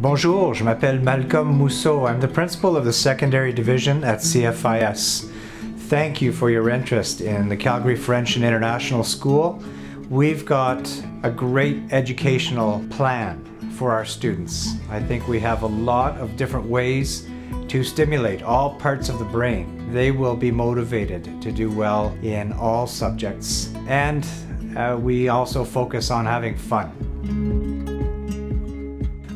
Bonjour, je m'appelle Malcolm Mousseau. I'm the principal of the secondary division at CFIS. Thank you for your interest in the Calgary French and International School. We've got a great educational plan for our students. I think we have a lot of different ways to stimulate all parts of the brain. They will be motivated to do well in all subjects. And uh, we also focus on having fun.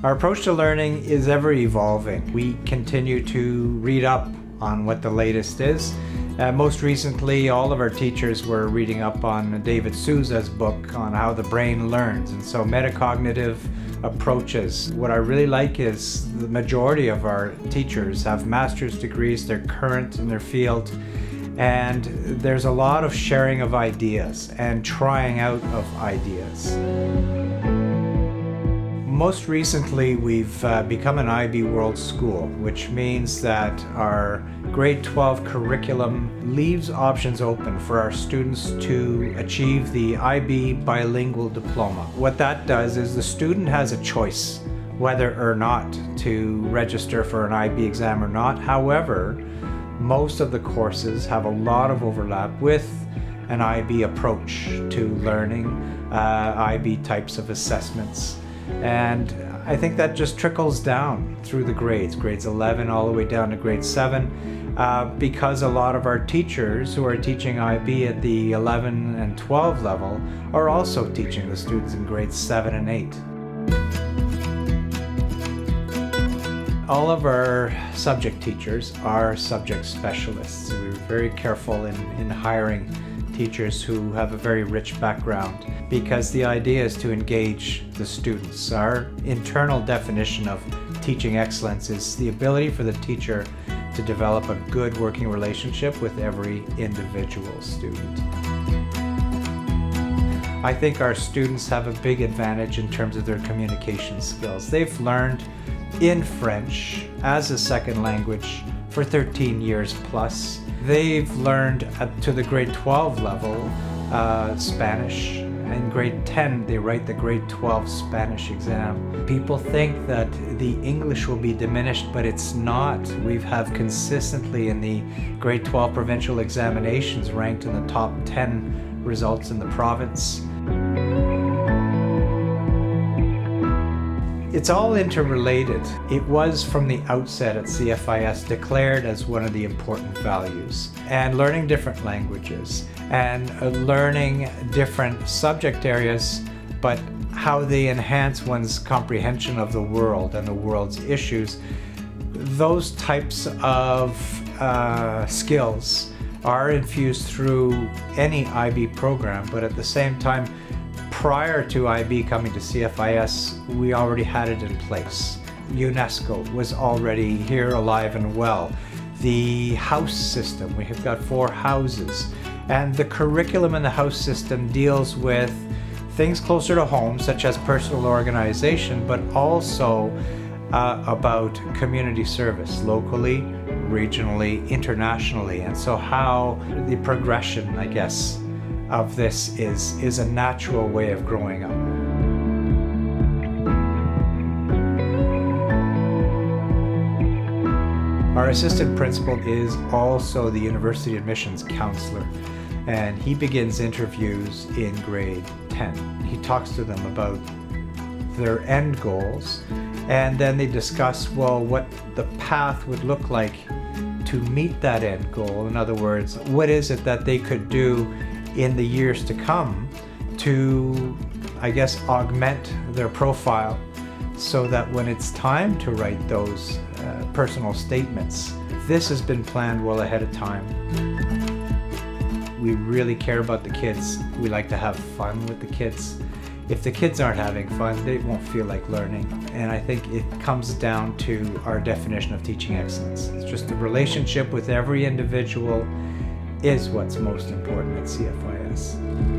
Our approach to learning is ever evolving. We continue to read up on what the latest is. Uh, most recently, all of our teachers were reading up on David Sousa's book on how the brain learns, and so metacognitive approaches. What I really like is the majority of our teachers have master's degrees, they're current in their field, and there's a lot of sharing of ideas and trying out of ideas. Most recently, we've uh, become an IB World School, which means that our grade 12 curriculum leaves options open for our students to achieve the IB bilingual diploma. What that does is the student has a choice whether or not to register for an IB exam or not. However, most of the courses have a lot of overlap with an IB approach to learning, uh, IB types of assessments. And I think that just trickles down through the grades, grades 11 all the way down to grade 7, uh, because a lot of our teachers who are teaching IB at the 11 and 12 level are also teaching the students in grades 7 and 8. All of our subject teachers are subject specialists. We are very careful in, in hiring teachers who have a very rich background because the idea is to engage the students. Our internal definition of teaching excellence is the ability for the teacher to develop a good working relationship with every individual student. I think our students have a big advantage in terms of their communication skills. They've learned in French as a second language for 13 years plus They've learned up to the grade 12 level uh, Spanish. In grade 10, they write the grade 12 Spanish exam. People think that the English will be diminished, but it's not. We have consistently in the grade 12 provincial examinations ranked in the top 10 results in the province. It's all interrelated. It was from the outset at CFIS declared as one of the important values. And learning different languages and uh, learning different subject areas, but how they enhance one's comprehension of the world and the world's issues. Those types of uh, skills are infused through any IB program, but at the same time, prior to IB coming to CFIS, we already had it in place. UNESCO was already here alive and well. The house system, we have got four houses. And the curriculum in the house system deals with things closer to home, such as personal organization, but also uh, about community service locally, regionally, internationally. And so, how the progression, I guess, of this is, is a natural way of growing up. Our assistant principal is also the university admissions counselor, and he begins interviews in grade 10. He talks to them about their end goals, and then they discuss, well, what the path would look like to meet that end goal. In other words, what is it that they could do in the years to come to, I guess, augment their profile so that when it's time to write those uh, personal statements, this has been planned well ahead of time. We really care about the kids. We like to have fun with the kids. If the kids aren't having fun, they won't feel like learning. And I think it comes down to our definition of teaching excellence. It's just the relationship with every individual is what's most important at CFIS.